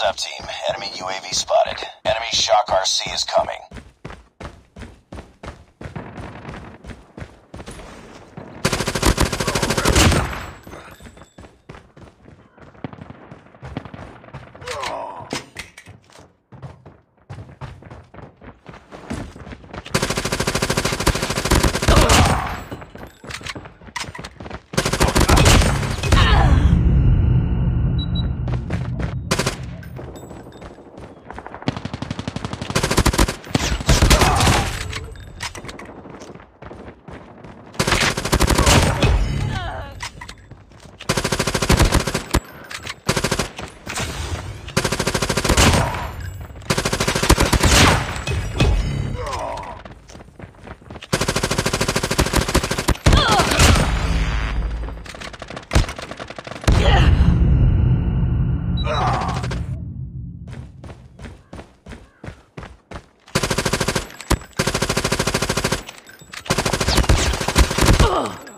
Heads up, team. Enemy UAV spotted. Enemy Shock RC is coming. Oh!